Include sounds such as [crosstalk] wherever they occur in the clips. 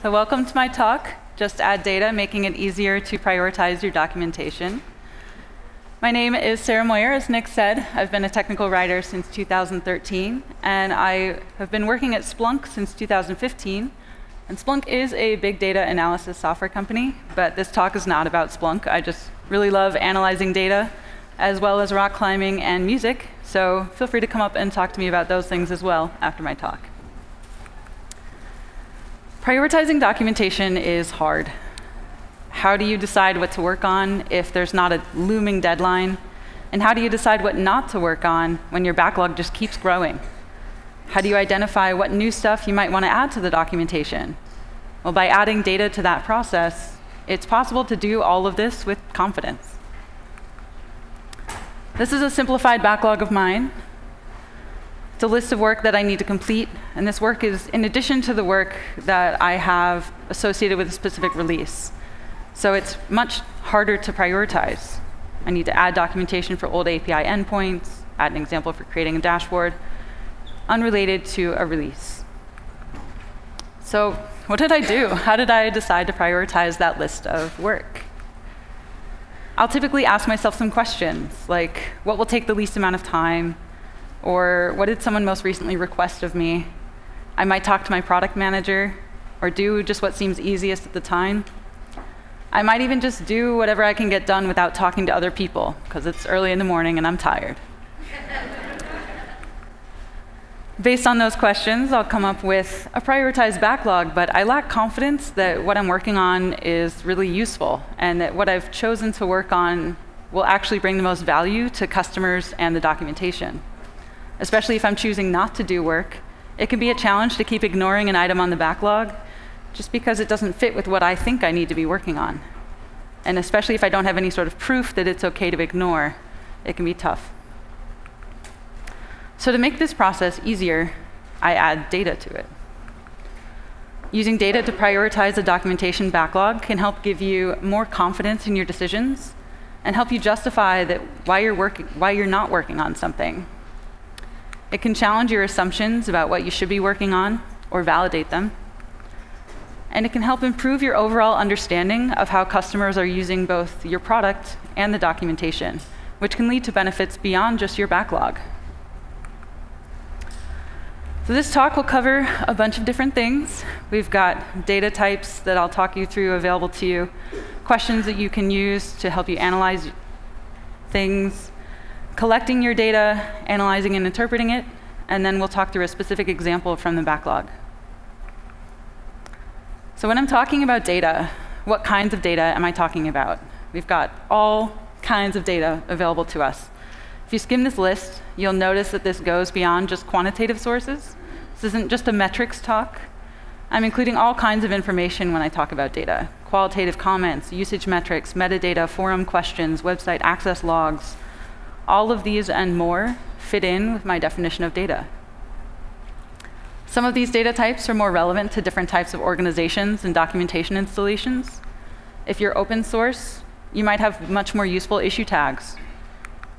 So welcome to my talk, Just Add Data, Making It Easier to Prioritize Your Documentation. My name is Sarah Moir, as Nick said. I've been a technical writer since 2013, and I have been working at Splunk since 2015. And Splunk is a big data analysis software company, but this talk is not about Splunk. I just really love analyzing data, as well as rock climbing and music, so feel free to come up and talk to me about those things as well after my talk. Prioritizing documentation is hard. How do you decide what to work on if there's not a looming deadline? And how do you decide what not to work on when your backlog just keeps growing? How do you identify what new stuff you might want to add to the documentation? Well, by adding data to that process, it's possible to do all of this with confidence. This is a simplified backlog of mine. It's a list of work that I need to complete, and this work is in addition to the work that I have associated with a specific release. So it's much harder to prioritize. I need to add documentation for old API endpoints, add an example for creating a dashboard, unrelated to a release. So what did I do? How did I decide to prioritize that list of work? I'll typically ask myself some questions, like what will take the least amount of time? Or what did someone most recently request of me? I might talk to my product manager or do just what seems easiest at the time. I might even just do whatever I can get done without talking to other people, because it's early in the morning and I'm tired. [laughs] Based on those questions, I'll come up with a prioritized backlog, but I lack confidence that what I'm working on is really useful and that what I've chosen to work on will actually bring the most value to customers and the documentation especially if I'm choosing not to do work. It can be a challenge to keep ignoring an item on the backlog just because it doesn't fit with what I think I need to be working on. And especially if I don't have any sort of proof that it's okay to ignore, it can be tough. So to make this process easier, I add data to it. Using data to prioritize a documentation backlog can help give you more confidence in your decisions and help you justify that why you're, working, why you're not working on something it can challenge your assumptions about what you should be working on or validate them. And it can help improve your overall understanding of how customers are using both your product and the documentation, which can lead to benefits beyond just your backlog. So this talk will cover a bunch of different things. We've got data types that I'll talk you through available to you, questions that you can use to help you analyze things, collecting your data, analyzing and interpreting it, and then we'll talk through a specific example from the backlog. So when I'm talking about data, what kinds of data am I talking about? We've got all kinds of data available to us. If you skim this list, you'll notice that this goes beyond just quantitative sources. This isn't just a metrics talk. I'm including all kinds of information when I talk about data. Qualitative comments, usage metrics, metadata, forum questions, website access logs, all of these and more fit in with my definition of data. Some of these data types are more relevant to different types of organizations and documentation installations. If you're open source, you might have much more useful issue tags.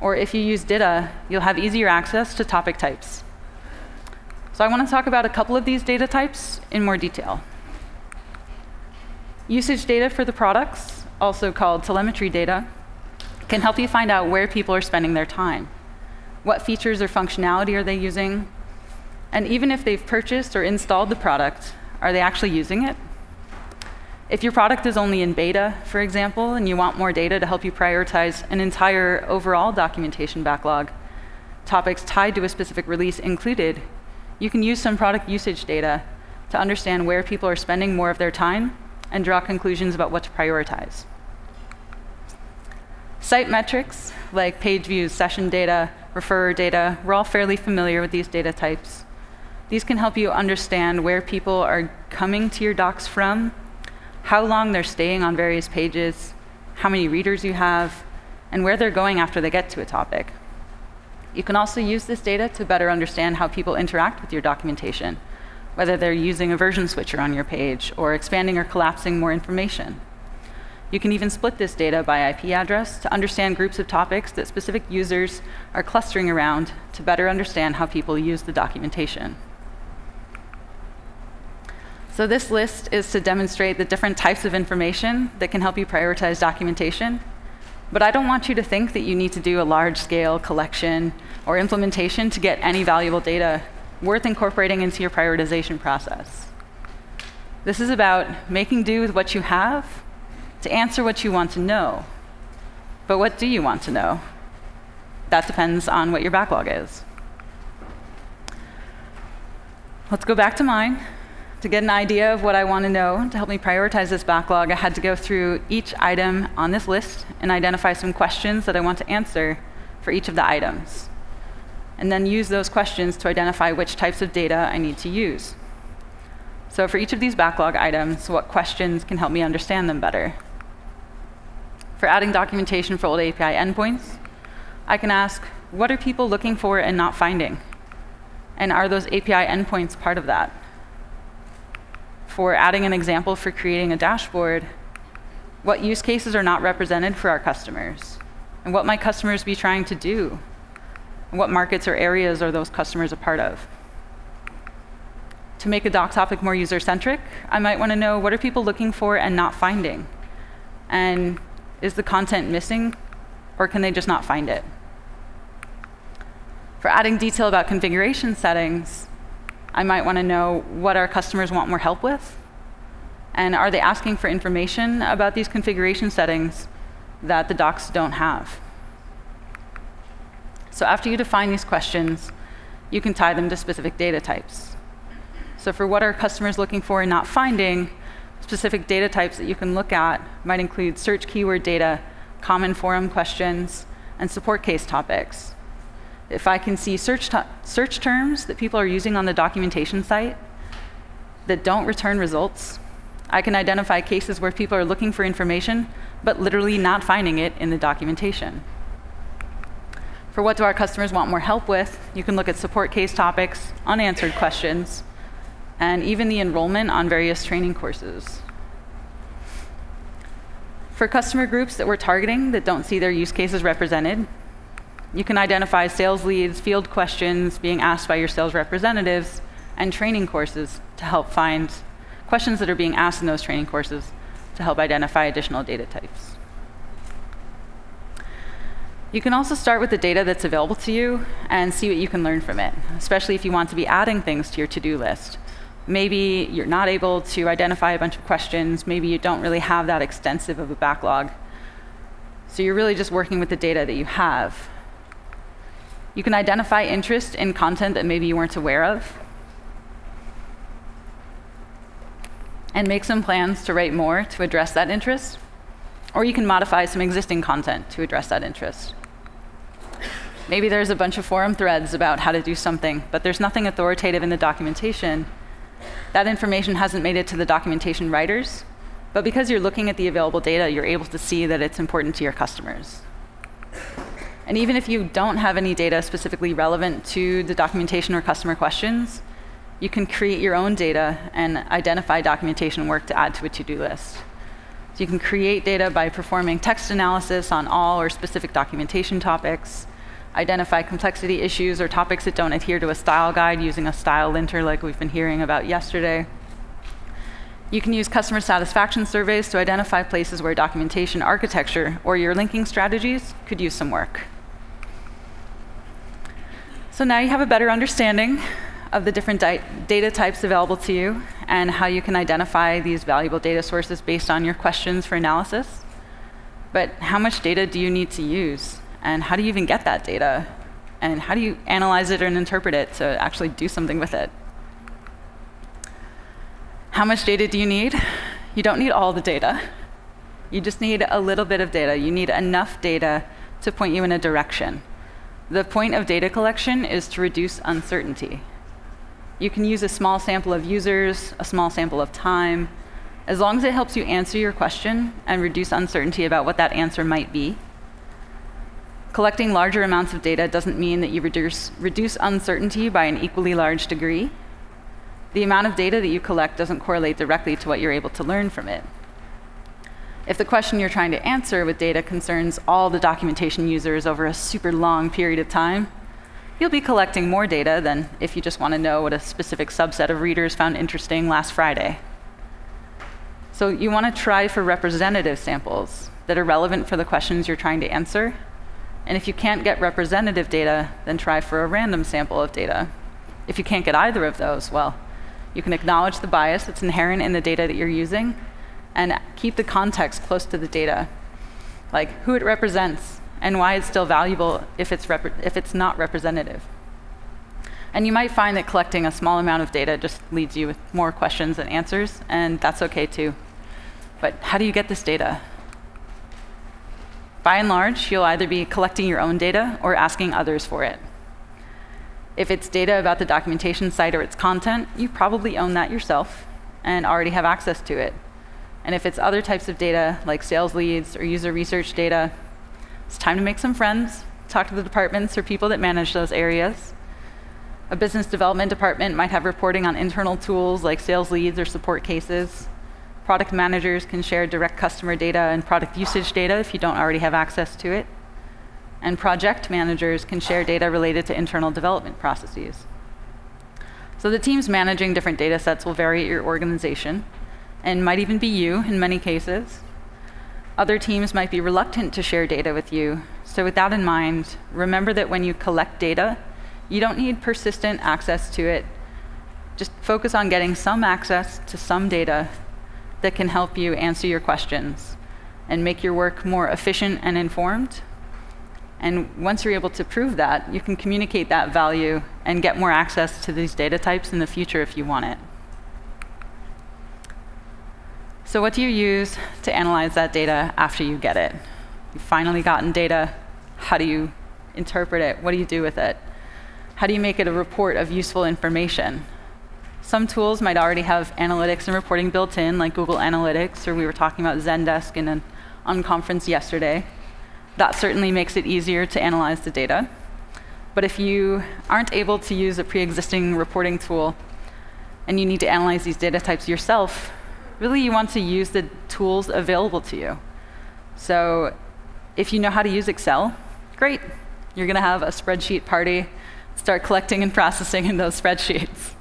Or if you use DITA, you'll have easier access to topic types. So I want to talk about a couple of these data types in more detail. Usage data for the products, also called telemetry data, can help you find out where people are spending their time. What features or functionality are they using? And even if they've purchased or installed the product, are they actually using it? If your product is only in beta, for example, and you want more data to help you prioritize an entire overall documentation backlog, topics tied to a specific release included, you can use some product usage data to understand where people are spending more of their time and draw conclusions about what to prioritize. Site metrics, like page views, session data, referrer data, we're all fairly familiar with these data types. These can help you understand where people are coming to your docs from, how long they're staying on various pages, how many readers you have, and where they're going after they get to a topic. You can also use this data to better understand how people interact with your documentation, whether they're using a version switcher on your page or expanding or collapsing more information. You can even split this data by IP address to understand groups of topics that specific users are clustering around to better understand how people use the documentation. So this list is to demonstrate the different types of information that can help you prioritize documentation. But I don't want you to think that you need to do a large-scale collection or implementation to get any valuable data worth incorporating into your prioritization process. This is about making do with what you have to answer what you want to know. But what do you want to know? That depends on what your backlog is. Let's go back to mine. To get an idea of what I want to know, to help me prioritize this backlog, I had to go through each item on this list and identify some questions that I want to answer for each of the items. And then use those questions to identify which types of data I need to use. So for each of these backlog items, what questions can help me understand them better? For adding documentation for old API endpoints, I can ask, what are people looking for and not finding? And are those API endpoints part of that? For adding an example for creating a dashboard, what use cases are not represented for our customers? And what might customers be trying to do? And what markets or areas are those customers a part of? To make a doc topic more user-centric, I might want to know what are people looking for and not finding? And is the content missing, or can they just not find it? For adding detail about configuration settings, I might want to know what our customers want more help with, and are they asking for information about these configuration settings that the docs don't have? So after you define these questions, you can tie them to specific data types. So for what are customers looking for and not finding, Specific data types that you can look at might include search keyword data, common forum questions, and support case topics. If I can see search, search terms that people are using on the documentation site that don't return results, I can identify cases where people are looking for information but literally not finding it in the documentation. For what do our customers want more help with, you can look at support case topics, unanswered questions, and even the enrollment on various training courses. For customer groups that we're targeting that don't see their use cases represented, you can identify sales leads, field questions being asked by your sales representatives, and training courses to help find questions that are being asked in those training courses to help identify additional data types. You can also start with the data that's available to you and see what you can learn from it, especially if you want to be adding things to your to-do list. Maybe you're not able to identify a bunch of questions. Maybe you don't really have that extensive of a backlog. So you're really just working with the data that you have. You can identify interest in content that maybe you weren't aware of. And make some plans to write more to address that interest. Or you can modify some existing content to address that interest. Maybe there's a bunch of forum threads about how to do something, but there's nothing authoritative in the documentation that information hasn't made it to the documentation writers, but because you're looking at the available data, you're able to see that it's important to your customers. And even if you don't have any data specifically relevant to the documentation or customer questions, you can create your own data and identify documentation work to add to a to-do list. So you can create data by performing text analysis on all or specific documentation topics, identify complexity issues or topics that don't adhere to a style guide using a style linter like we've been hearing about yesterday. You can use customer satisfaction surveys to identify places where documentation architecture or your linking strategies could use some work. So now you have a better understanding of the different data types available to you and how you can identify these valuable data sources based on your questions for analysis. But how much data do you need to use? And how do you even get that data? And how do you analyze it and interpret it to actually do something with it? How much data do you need? You don't need all the data. You just need a little bit of data. You need enough data to point you in a direction. The point of data collection is to reduce uncertainty. You can use a small sample of users, a small sample of time, as long as it helps you answer your question and reduce uncertainty about what that answer might be Collecting larger amounts of data doesn't mean that you reduce, reduce uncertainty by an equally large degree. The amount of data that you collect doesn't correlate directly to what you're able to learn from it. If the question you're trying to answer with data concerns all the documentation users over a super long period of time, you'll be collecting more data than if you just want to know what a specific subset of readers found interesting last Friday. So you want to try for representative samples that are relevant for the questions you're trying to answer. And if you can't get representative data, then try for a random sample of data. If you can't get either of those, well, you can acknowledge the bias that's inherent in the data that you're using and keep the context close to the data, like who it represents and why it's still valuable if it's, if it's not representative. And you might find that collecting a small amount of data just leads you with more questions than answers, and that's okay too. But how do you get this data? By and large, you'll either be collecting your own data or asking others for it. If it's data about the documentation site or its content, you probably own that yourself and already have access to it. And if it's other types of data, like sales leads or user research data, it's time to make some friends, talk to the departments or people that manage those areas, a business development department might have reporting on internal tools like sales leads or support cases. Product managers can share direct customer data and product usage data if you don't already have access to it. And project managers can share data related to internal development processes. So the teams managing different data sets will vary at your organization and might even be you in many cases. Other teams might be reluctant to share data with you. So with that in mind, remember that when you collect data, you don't need persistent access to it. Just focus on getting some access to some data that can help you answer your questions and make your work more efficient and informed. And once you're able to prove that, you can communicate that value and get more access to these data types in the future if you want it. So what do you use to analyze that data after you get it? You've finally gotten data. How do you interpret it? What do you do with it? How do you make it a report of useful information? Some tools might already have analytics and reporting built in, like Google Analytics, or we were talking about Zendesk in an unconference yesterday. That certainly makes it easier to analyze the data. But if you aren't able to use a pre-existing reporting tool and you need to analyze these data types yourself, really you want to use the tools available to you. So if you know how to use Excel, great. You're going to have a spreadsheet party start collecting and processing in those spreadsheets.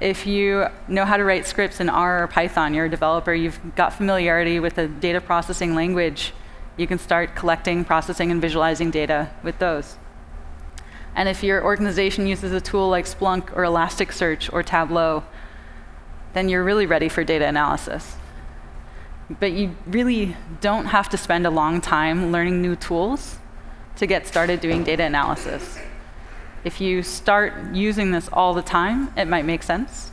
If you know how to write scripts in R or Python, you're a developer, you've got familiarity with the data processing language, you can start collecting, processing, and visualizing data with those. And if your organization uses a tool like Splunk or Elasticsearch or Tableau, then you're really ready for data analysis. But you really don't have to spend a long time learning new tools to get started doing data analysis. If you start using this all the time, it might make sense.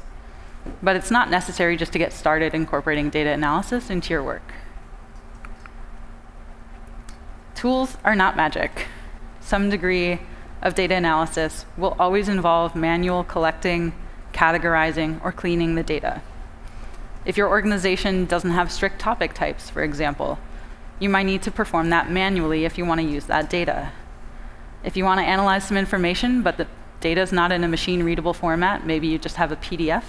But it's not necessary just to get started incorporating data analysis into your work. Tools are not magic. Some degree of data analysis will always involve manual collecting, categorizing, or cleaning the data. If your organization doesn't have strict topic types, for example, you might need to perform that manually if you want to use that data. If you want to analyze some information, but the data is not in a machine-readable format, maybe you just have a PDF,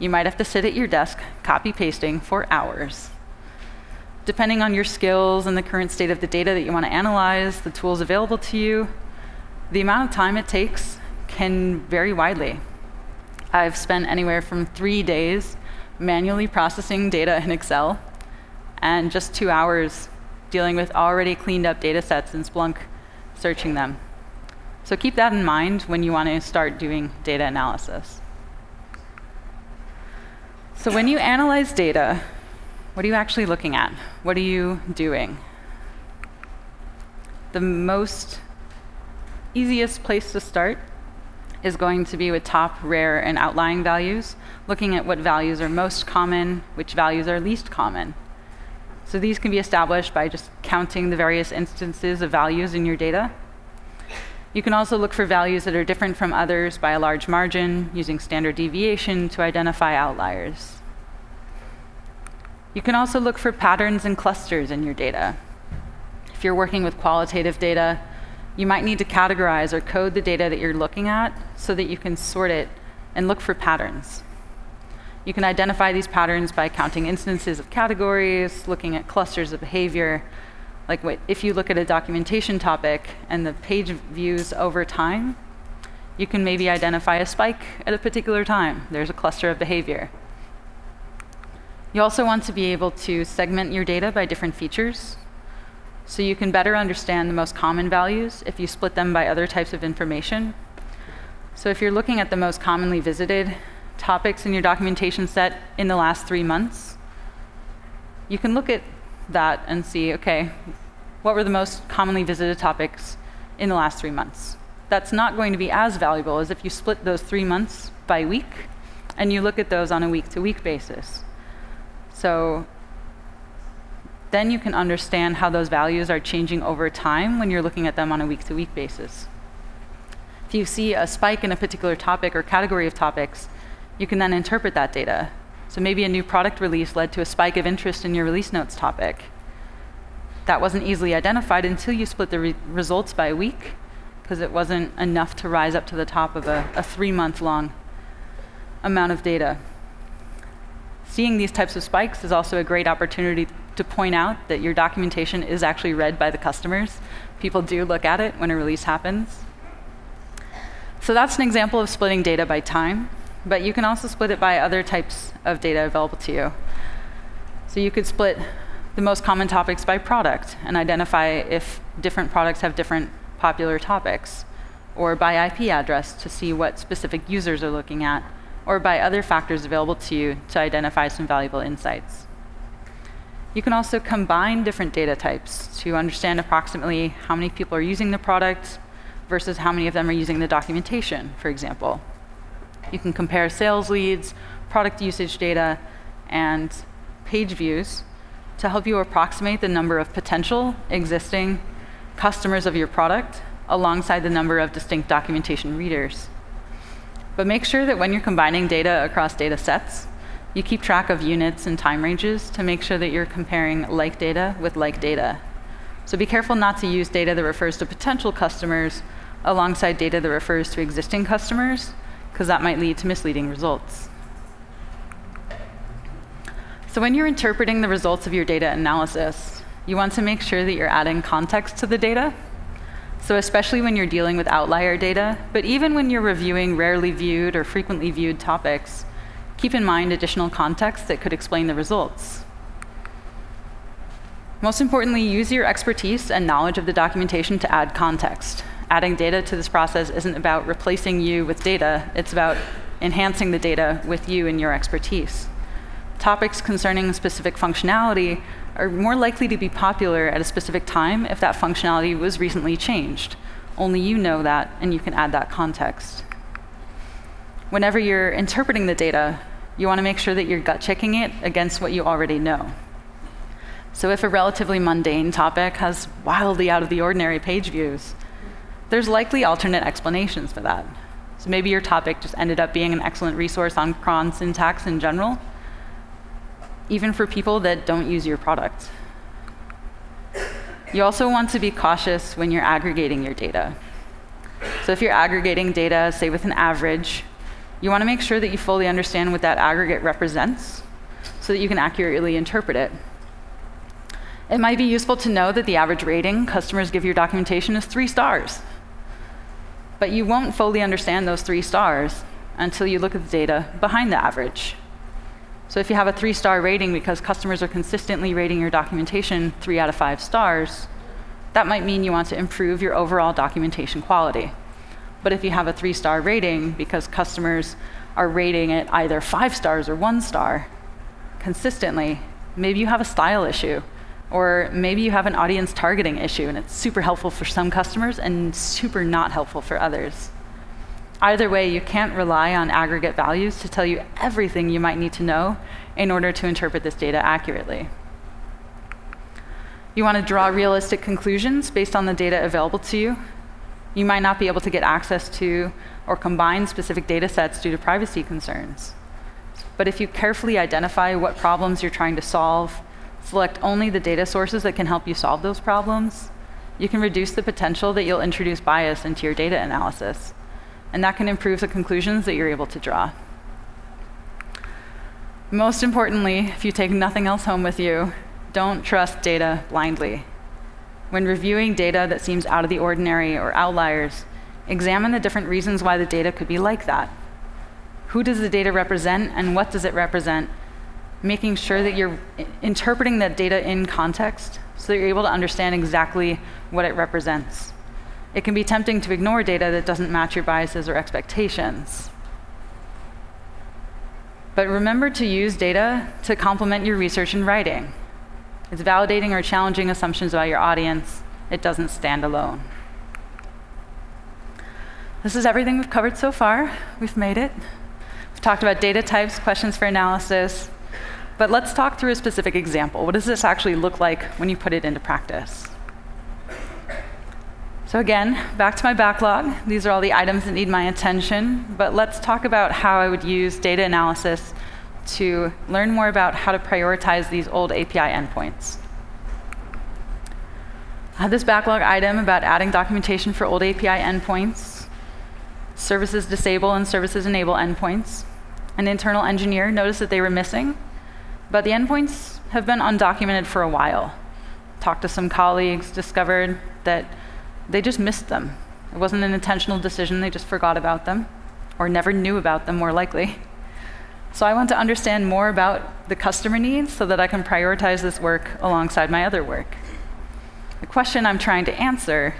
you might have to sit at your desk copy-pasting for hours. Depending on your skills and the current state of the data that you want to analyze, the tools available to you, the amount of time it takes can vary widely. I've spent anywhere from three days manually processing data in Excel and just two hours dealing with already cleaned up data sets in Splunk searching them. So keep that in mind when you want to start doing data analysis. So when you analyze data, what are you actually looking at? What are you doing? The most easiest place to start is going to be with top, rare, and outlying values, looking at what values are most common, which values are least common. So these can be established by just counting the various instances of values in your data. You can also look for values that are different from others by a large margin using standard deviation to identify outliers. You can also look for patterns and clusters in your data. If you're working with qualitative data, you might need to categorize or code the data that you're looking at so that you can sort it and look for patterns. You can identify these patterns by counting instances of categories, looking at clusters of behavior. Like if you look at a documentation topic and the page views over time, you can maybe identify a spike at a particular time. There's a cluster of behavior. You also want to be able to segment your data by different features. So you can better understand the most common values if you split them by other types of information. So if you're looking at the most commonly visited topics in your documentation set in the last three months, you can look at that and see, okay, what were the most commonly visited topics in the last three months? That's not going to be as valuable as if you split those three months by week and you look at those on a week to week basis. So then you can understand how those values are changing over time when you're looking at them on a week to week basis. If you see a spike in a particular topic or category of topics, you can then interpret that data. So maybe a new product release led to a spike of interest in your release notes topic. That wasn't easily identified until you split the re results by a week, because it wasn't enough to rise up to the top of a, a three month long amount of data. Seeing these types of spikes is also a great opportunity to point out that your documentation is actually read by the customers. People do look at it when a release happens. So that's an example of splitting data by time, but you can also split it by other types of data available to you. So you could split the most common topics by product and identify if different products have different popular topics, or by IP address to see what specific users are looking at, or by other factors available to you to identify some valuable insights. You can also combine different data types to understand approximately how many people are using the product versus how many of them are using the documentation, for example. You can compare sales leads, product usage data, and page views to help you approximate the number of potential existing customers of your product alongside the number of distinct documentation readers. But make sure that when you're combining data across data sets, you keep track of units and time ranges to make sure that you're comparing like data with like data. So be careful not to use data that refers to potential customers alongside data that refers to existing customers, because that might lead to misleading results. So when you're interpreting the results of your data analysis, you want to make sure that you're adding context to the data. So especially when you're dealing with outlier data, but even when you're reviewing rarely viewed or frequently viewed topics, keep in mind additional context that could explain the results. Most importantly, use your expertise and knowledge of the documentation to add context. Adding data to this process isn't about replacing you with data, it's about enhancing the data with you and your expertise topics concerning specific functionality are more likely to be popular at a specific time if that functionality was recently changed. Only you know that, and you can add that context. Whenever you're interpreting the data, you want to make sure that you're gut checking it against what you already know. So if a relatively mundane topic has wildly out of the ordinary page views, there's likely alternate explanations for that. So maybe your topic just ended up being an excellent resource on cron syntax in general, even for people that don't use your product. You also want to be cautious when you're aggregating your data. So if you're aggregating data, say with an average, you want to make sure that you fully understand what that aggregate represents so that you can accurately interpret it. It might be useful to know that the average rating customers give your documentation is three stars. But you won't fully understand those three stars until you look at the data behind the average. So if you have a three star rating because customers are consistently rating your documentation three out of five stars, that might mean you want to improve your overall documentation quality. But if you have a three star rating because customers are rating it either five stars or one star consistently, maybe you have a style issue. Or maybe you have an audience targeting issue and it's super helpful for some customers and super not helpful for others. Either way, you can't rely on aggregate values to tell you everything you might need to know in order to interpret this data accurately. You want to draw realistic conclusions based on the data available to you. You might not be able to get access to or combine specific data sets due to privacy concerns. But if you carefully identify what problems you're trying to solve, select only the data sources that can help you solve those problems, you can reduce the potential that you'll introduce bias into your data analysis and that can improve the conclusions that you're able to draw. Most importantly, if you take nothing else home with you, don't trust data blindly. When reviewing data that seems out of the ordinary or outliers, examine the different reasons why the data could be like that. Who does the data represent and what does it represent making sure that you're interpreting that data in context so that you're able to understand exactly what it represents. It can be tempting to ignore data that doesn't match your biases or expectations. But remember to use data to complement your research and writing. It's validating or challenging assumptions about your audience. It doesn't stand alone. This is everything we've covered so far. We've made it. We've talked about data types, questions for analysis, but let's talk through a specific example. What does this actually look like when you put it into practice? So again, back to my backlog. These are all the items that need my attention, but let's talk about how I would use data analysis to learn more about how to prioritize these old API endpoints. I have this backlog item about adding documentation for old API endpoints, services disable and services enable endpoints. An internal engineer noticed that they were missing, but the endpoints have been undocumented for a while. Talked to some colleagues, discovered that they just missed them. It wasn't an intentional decision, they just forgot about them, or never knew about them, more likely. So I want to understand more about the customer needs so that I can prioritize this work alongside my other work. The question I'm trying to answer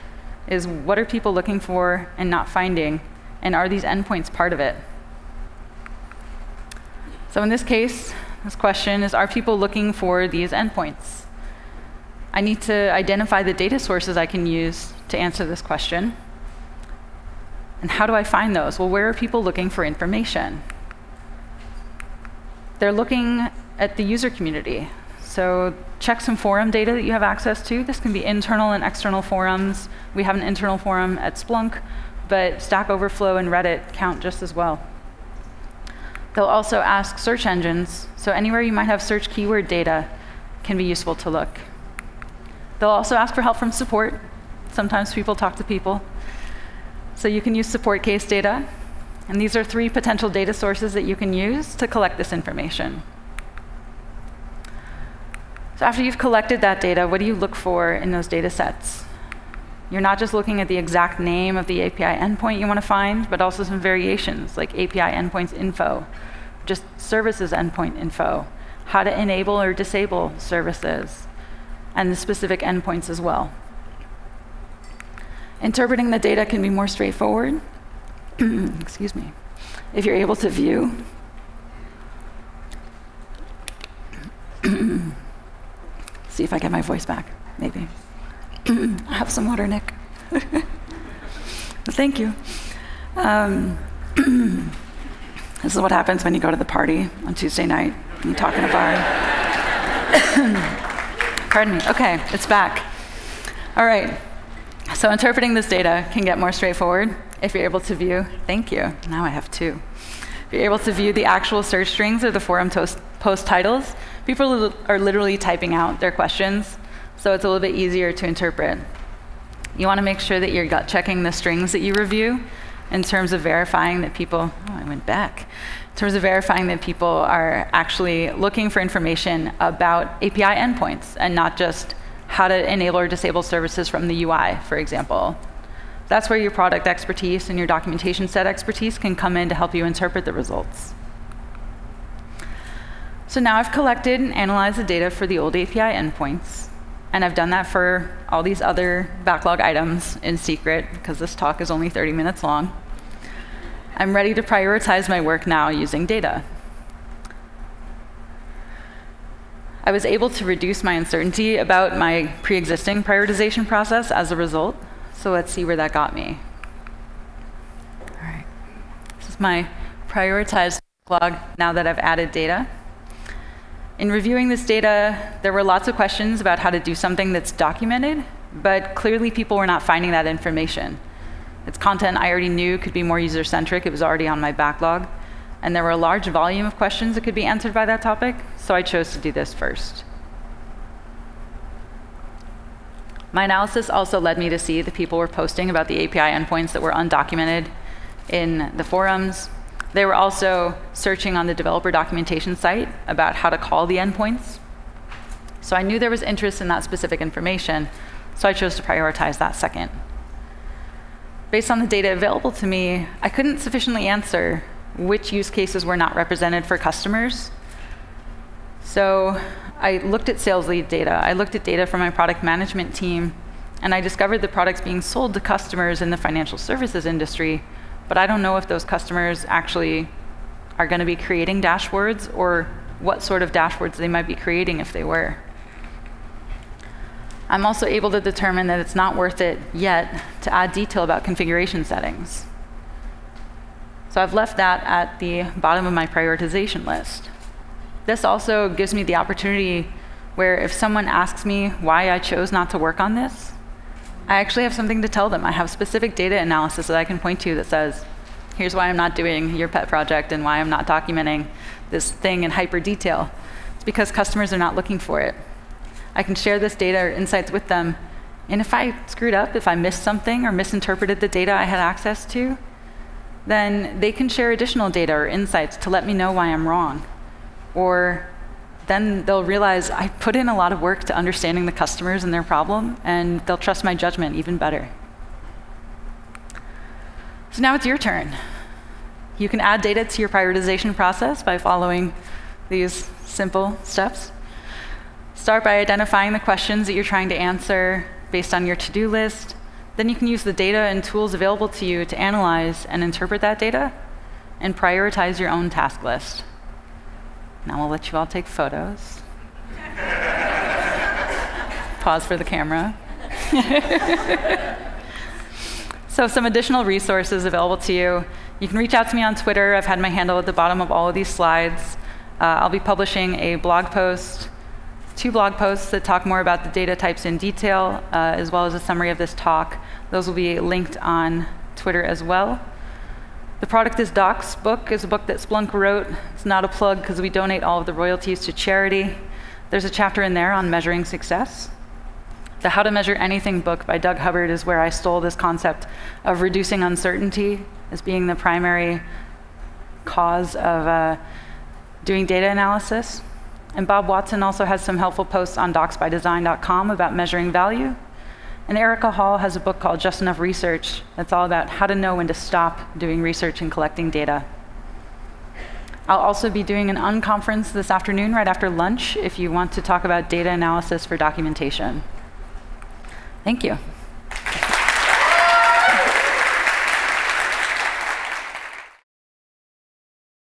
is what are people looking for and not finding, and are these endpoints part of it? So in this case, this question is Are people looking for these endpoints? I need to identify the data sources I can use to answer this question. And how do I find those? Well, where are people looking for information? They're looking at the user community. So check some forum data that you have access to. This can be internal and external forums. We have an internal forum at Splunk, but Stack Overflow and Reddit count just as well. They'll also ask search engines, so anywhere you might have search keyword data can be useful to look. They'll also ask for help from support. Sometimes people talk to people. So you can use support case data. And these are three potential data sources that you can use to collect this information. So after you've collected that data, what do you look for in those data sets? You're not just looking at the exact name of the API endpoint you want to find, but also some variations like API endpoints info, just services endpoint info, how to enable or disable services, and the specific endpoints as well. Interpreting the data can be more straightforward. [clears throat] Excuse me. If you're able to view, [clears throat] see if I get my voice back, maybe. [clears throat] have some water, Nick. [laughs] Thank you. Um, [clears throat] this is what happens when you go to the party on Tuesday night and you talk in a bar. [coughs] Pardon me. Okay, it's back. All right. So interpreting this data can get more straightforward if you're able to view. Thank you. Now I have two. If you're able to view the actual search strings or the forum post titles, people are literally typing out their questions so it's a little bit easier to interpret. You want to make sure that you're gut checking the strings that you review in terms of verifying that people, oh, I went back, in terms of verifying that people are actually looking for information about API endpoints and not just how to enable or disable services from the UI, for example. That's where your product expertise and your documentation set expertise can come in to help you interpret the results. So now I've collected and analyzed the data for the old API endpoints. And I've done that for all these other backlog items in secret because this talk is only 30 minutes long. I'm ready to prioritize my work now using data. I was able to reduce my uncertainty about my pre-existing prioritization process as a result. So let's see where that got me. All right. This is my prioritized backlog now that I've added data. In reviewing this data, there were lots of questions about how to do something that's documented, but clearly people were not finding that information. It's content I already knew could be more user-centric. It was already on my backlog. And there were a large volume of questions that could be answered by that topic, so I chose to do this first. My analysis also led me to see that people were posting about the API endpoints that were undocumented in the forums, they were also searching on the developer documentation site about how to call the endpoints. So I knew there was interest in that specific information, so I chose to prioritize that second. Based on the data available to me, I couldn't sufficiently answer which use cases were not represented for customers. So I looked at sales lead data. I looked at data from my product management team, and I discovered the products being sold to customers in the financial services industry, but I don't know if those customers actually are going to be creating dashboards or what sort of dashboards they might be creating if they were. I'm also able to determine that it's not worth it yet to add detail about configuration settings. So I've left that at the bottom of my prioritization list. This also gives me the opportunity where if someone asks me why I chose not to work on this, I actually have something to tell them. I have specific data analysis that I can point to that says, here's why I'm not doing your pet project and why I'm not documenting this thing in hyper detail. It's because customers are not looking for it. I can share this data or insights with them. And if I screwed up, if I missed something or misinterpreted the data I had access to, then they can share additional data or insights to let me know why I'm wrong. Or then they'll realize I put in a lot of work to understanding the customers and their problem, and they'll trust my judgment even better. So now it's your turn. You can add data to your prioritization process by following these simple steps. Start by identifying the questions that you're trying to answer based on your to-do list. Then you can use the data and tools available to you to analyze and interpret that data and prioritize your own task list. Now we'll let you all take photos. Pause for the camera. [laughs] so some additional resources available to you. You can reach out to me on Twitter. I've had my handle at the bottom of all of these slides. Uh, I'll be publishing a blog post two blog posts that talk more about the data types in detail, uh, as well as a summary of this talk. Those will be linked on Twitter as well. The Product is Docs book is a book that Splunk wrote. It's not a plug because we donate all of the royalties to charity. There's a chapter in there on measuring success. The How to Measure Anything book by Doug Hubbard is where I stole this concept of reducing uncertainty as being the primary cause of uh, doing data analysis. And Bob Watson also has some helpful posts on docsbydesign.com about measuring value. And Erika Hall has a book called Just Enough Research that's all about how to know when to stop doing research and collecting data. I'll also be doing an unconference this afternoon right after lunch if you want to talk about data analysis for documentation. Thank you.